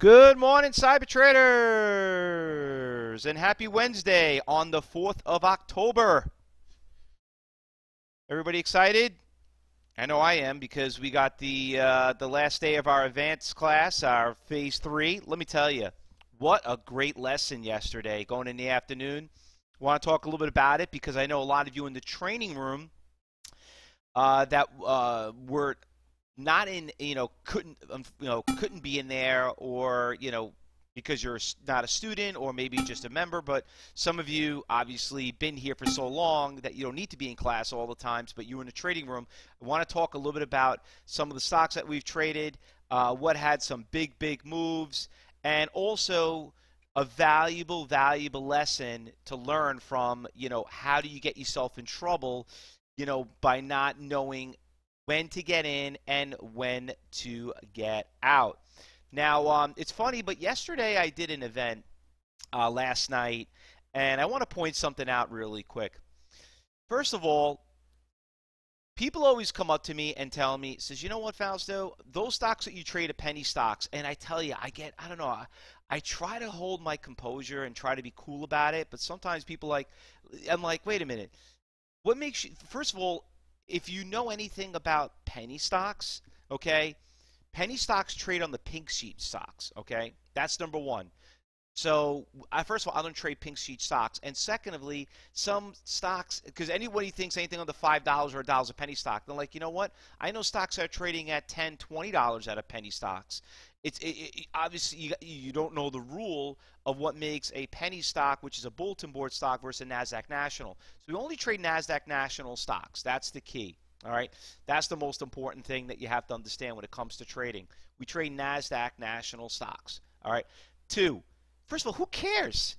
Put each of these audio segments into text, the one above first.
Good morning, Cyber Traders, and happy Wednesday on the 4th of October. Everybody excited? I know I am because we got the uh, the last day of our advanced class, our phase three. Let me tell you, what a great lesson yesterday, going in the afternoon. Want to talk a little bit about it because I know a lot of you in the training room uh, that uh, were not in you know couldn't um, you know couldn't be in there or you know because you're not a student or maybe just a member but some of you obviously been here for so long that you don't need to be in class all the times but you're in the trading room. I want to talk a little bit about some of the stocks that we've traded uh, what had some big big moves and also a valuable valuable lesson to learn from you know how do you get yourself in trouble you know by not knowing when to get in and when to get out. Now, um, it's funny, but yesterday I did an event uh, last night, and I want to point something out really quick. First of all, people always come up to me and tell me, says, you know what, Fausto, those stocks that you trade are penny stocks, and I tell you, I get, I don't know, I, I try to hold my composure and try to be cool about it, but sometimes people like, I'm like, wait a minute, what makes you, first of all, if you know anything about penny stocks, okay, penny stocks trade on the pink sheet stocks, okay? That's number one. So, I, first of all, I don't trade pink sheet stocks. And secondly, some stocks, because anybody thinks anything under $5 or a dollar is a penny stock, they're like, you know what? I know stocks are trading at $10, $20 at a penny stocks it's it, it, obviously you, you don't know the rule of what makes a penny stock, which is a bulletin board stock, versus a Nasdaq National. So we only trade Nasdaq National stocks. That's the key. All right, that's the most important thing that you have to understand when it comes to trading. We trade Nasdaq National stocks. All right. Two. First of all, who cares?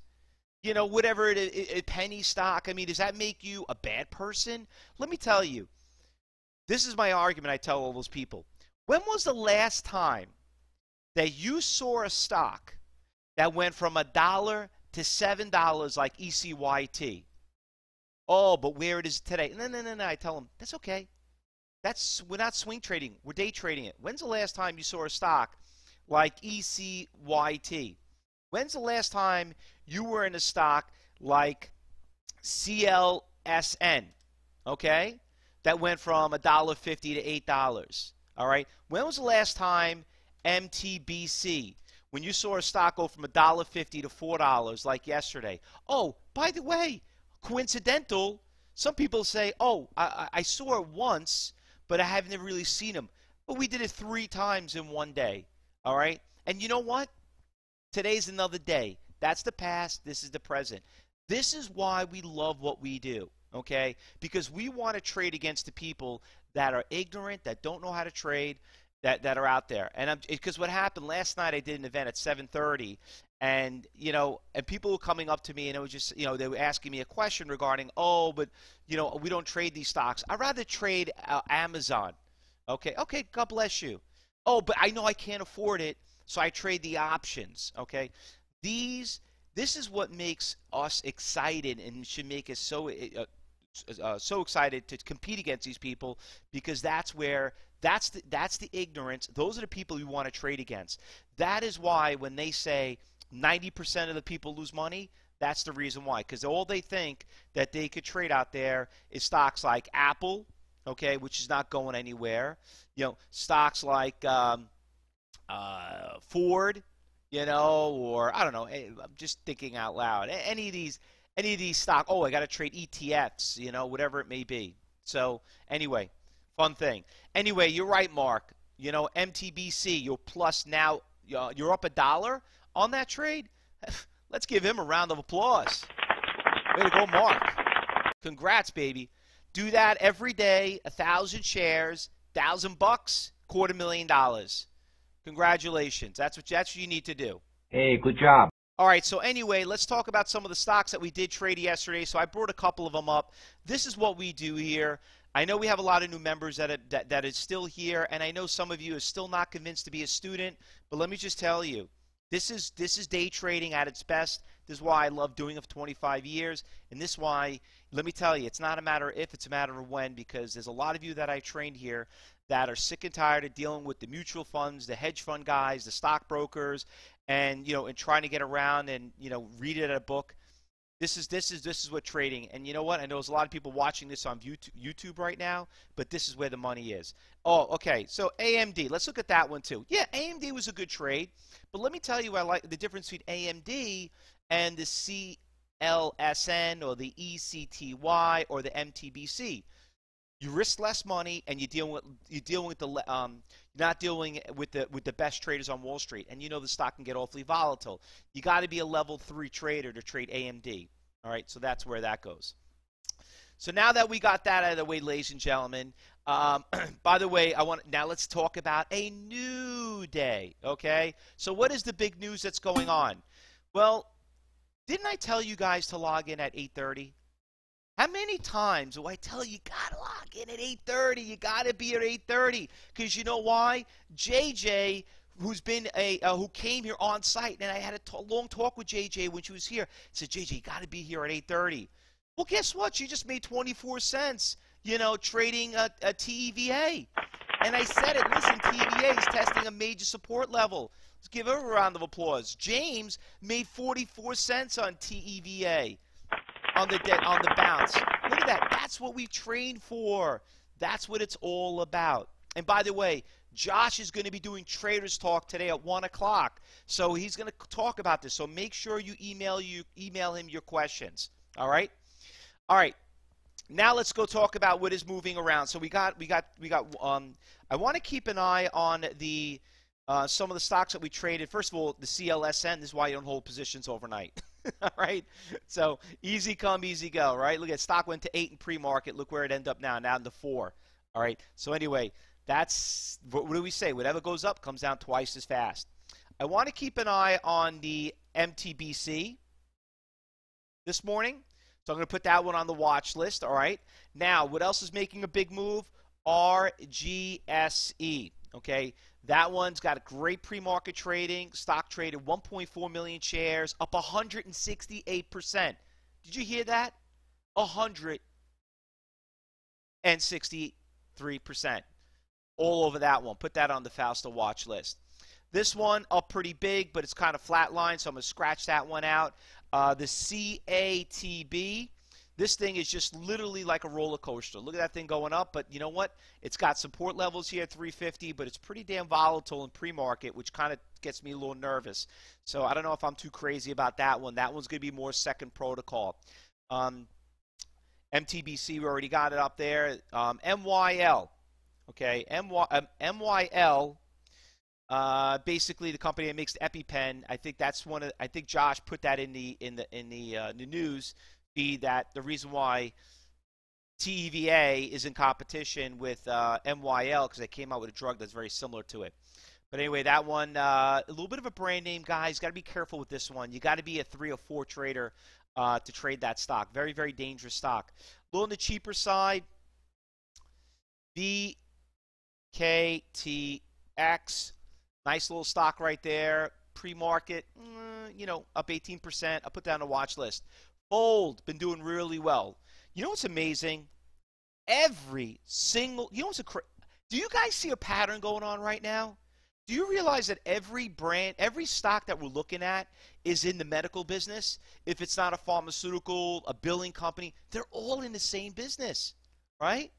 You know, whatever it is, a penny stock. I mean, does that make you a bad person? Let me tell you. This is my argument. I tell all those people. When was the last time that you saw a stock that went from a dollar to seven dollars like ECYT. Oh, but where it is today? No, no, no, no. I tell them that's okay. That's we're not swing trading. We're day trading it. When's the last time you saw a stock like ECYT? When's the last time you were in a stock like CLSN? Okay, that went from a dollar fifty to eight dollars. All right. When was the last time MTBC. When you saw a stock go from $1.50 to $4 like yesterday. Oh, by the way, coincidental, some people say, oh, I, I saw it once, but I haven't really seen him. But we did it three times in one day. All right? And you know what? Today's another day. That's the past. This is the present. This is why we love what we do. Okay? Because we want to trade against the people that are ignorant, that don't know how to trade, that, that are out there. And I because what happened last night, I did an event at 7:30, and you know, and people were coming up to me, and it was just, you know, they were asking me a question regarding, oh, but you know, we don't trade these stocks. I'd rather trade uh, Amazon. Okay, okay, God bless you. Oh, but I know I can't afford it, so I trade the options. Okay, these, this is what makes us excited and should make us so. Uh, uh, so excited to compete against these people because that's where that's the, that's the ignorance. Those are the people you want to trade against. That is why when they say 90% of the people lose money, that's the reason why. Because all they think that they could trade out there is stocks like Apple, okay, which is not going anywhere. You know, stocks like um, uh, Ford, you know, or I don't know. Eh, I'm just thinking out loud. Any of these, any of these stock. Oh, I got to trade ETFs, you know, whatever it may be. So anyway, Fun thing. Anyway, you're right, Mark. You know, MTBC, you're plus now, you're up a dollar on that trade. Let's give him a round of applause. Way to go, Mark. Congrats, baby. Do that every day, a thousand shares, thousand bucks, quarter million dollars. Congratulations. That's what that's what you need to do. Hey, good job. All right, so anyway, let's talk about some of the stocks that we did trade yesterday. So I brought a couple of them up. This is what we do here. I know we have a lot of new members that, are, that, that is still here, and I know some of you are still not convinced to be a student, but let me just tell you, this is this is day trading at its best. This is why I love doing it for 25 years, and this is why let me tell you, it's not a matter of if, it's a matter of when, because there's a lot of you that I trained here that are sick and tired of dealing with the mutual funds, the hedge fund guys, the stockbrokers, and you know, and trying to get around and you know, read it at a book. This is this is this is what trading. And you know what? I know there's a lot of people watching this on YouTube right now, but this is where the money is. Oh, okay. So AMD. Let's look at that one too. Yeah, AMD was a good trade, but let me tell you, I like the difference between AMD and the CLSN or the ECTY or the MTBC. You risk less money, and you deal with you dealing with the um, you're not dealing with the with the best traders on Wall Street, and you know the stock can get awfully volatile. You got to be a level three trader to trade AMD. All right, so that's where that goes. So now that we got that out of the way, ladies and gentlemen, um, by the way, I want now let's talk about a new day. Okay, so what is the big news that's going on? Well, didn't I tell you guys to log in at 8:30? How many times do I tell you, you gotta log in at 8:30? You gotta be at 8:30 because you know why? JJ, who's been a uh, who came here on site, and I had a long talk with JJ when she was here. Said JJ, you gotta be here at 8:30. Well, guess what? She just made 24 cents. You know, trading a, a TEVA. And I said it. Listen, TEVA is testing a major support level. Let's give her a round of applause. James made 44 cents on TEVA on the de- on the bounce. Look at that. That's what we train for. That's what it's all about. And by the way, Josh is going to be doing Traders Talk today at one o'clock. So he's going to talk about this. So make sure you email you email him your questions. All right. All right. Now let's go talk about what is moving around. So we got we got we got. Um, I want to keep an eye on the uh, some of the stocks that we traded. First of all, the CLSN. This is why you don't hold positions overnight. All right. So easy come, easy go, right? Look at stock went to eight in pre-market. Look where it ended up now, now to four. All right. So anyway, that's what, what do we say? Whatever goes up comes down twice as fast. I want to keep an eye on the MTBC this morning. So I'm going to put that one on the watch list. All right. Now, what else is making a big move? RGSE. Okay. That one's got a great pre-market trading. Stock traded 1.4 million shares, up 168%. Did you hear that? 163%. All over that one. Put that on the Fausto watch list. This one up pretty big, but it's kind of flatline, so I'm to scratch that one out. Uh, the CATB this thing is just literally like a roller coaster. Look at that thing going up, but you know what? It's got support levels here at 350, but it's pretty damn volatile in pre-market, which kind of gets me a little nervous. So I don't know if I'm too crazy about that one. That one's going to be more second protocol. Um, MTBC, we already got it up there. Um, MYL, okay, MY, um, MYL. Uh, basically, the company that makes the EpiPen. I think that's one of. I think Josh put that in the in the in the, uh, the news be that the reason why TEVA is in competition with uh, MYL because they came out with a drug that's very similar to it. But anyway, that one, uh, a little bit of a brand name, guys. Got to be careful with this one. You got to be a three or four trader uh, to trade that stock. Very, very dangerous stock. A little on the cheaper side, VKTX. Nice little stock right there. Pre-market, mm, you know, up 18%. I'll put down a watch list. FOLD, been doing really well. You know what's amazing? Every single, you know what's a, do you guys see a pattern going on right now? Do you realize that every brand, every stock that we're looking at is in the medical business? If it's not a pharmaceutical, a billing company, they're all in the same business, right?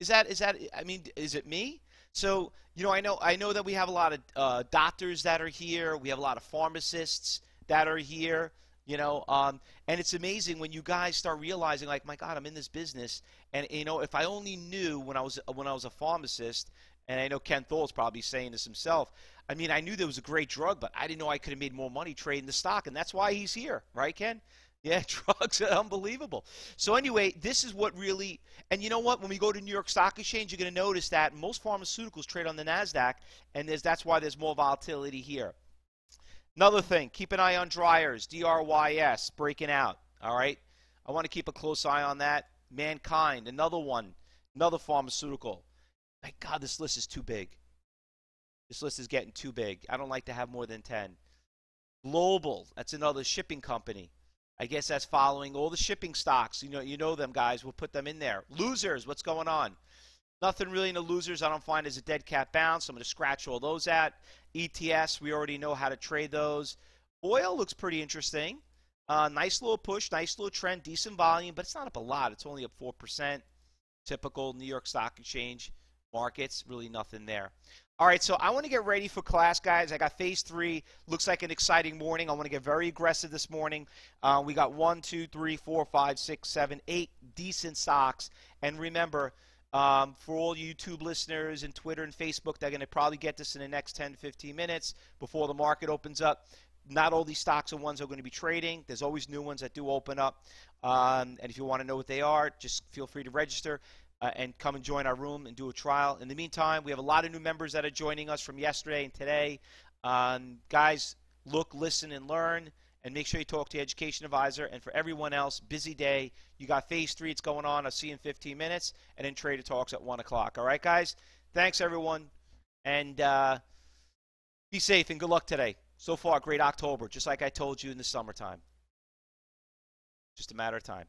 Is that is that? I mean, is it me? So you know, I know I know that we have a lot of uh, doctors that are here. We have a lot of pharmacists that are here. You know, um, and it's amazing when you guys start realizing, like, my God, I'm in this business, and you know, if I only knew when I was when I was a pharmacist, and I know Ken Thor's probably saying this himself. I mean, I knew there was a great drug, but I didn't know I could have made more money trading the stock, and that's why he's here, right, Ken? Yeah, drugs are unbelievable. So anyway, this is what really, and you know what? When we go to New York Stock Exchange, you're going to notice that most pharmaceuticals trade on the Nasdaq, and that's why there's more volatility here. Another thing, keep an eye on dryers, DRYS, breaking out. All right? I want to keep a close eye on that. MannKind, another one, another pharmaceutical. My God, this list is too big. This list is getting too big. I don't like to have more than 10. Global, that's another shipping company. I guess that's following all the shipping stocks. You know, you know them guys. We'll put them in there. Losers, what's going on? Nothing really in the losers I don't find as a dead cat bounce. I'm going to scratch all those out. ETS, we already know how to trade those. Oil looks pretty interesting. Uh, nice little push, nice little trend, decent volume, but it's not up a lot. It's only up 4%. Typical New York Stock Exchange markets, really nothing there. All right, so I want to get ready for class, guys. I got phase three. Looks like an exciting morning. I want to get very aggressive this morning. Uh, we got one, two, three, four, five, six, seven, eight decent stocks. And remember, um, for all YouTube listeners and Twitter and Facebook, they're going to probably get this in the next 10 15 minutes before the market opens up. Not all these stocks are ones that are going to be trading. There's always new ones that do open up. Um, and if you want to know what they are, just feel free to register uh, and come and join our room and do a trial. In the meantime, we have a lot of new members that are joining us from yesterday and today. Um, guys, look, listen, and learn. And make sure you talk to your education advisor. And for everyone else, busy day. You got phase three. It's going on. I'll see you in 15 minutes. And then Trader Talks at 1 o'clock. All right, guys? Thanks, everyone. And uh, be safe and good luck today. So far, great October, just like I told you in the summertime. Just a matter of time.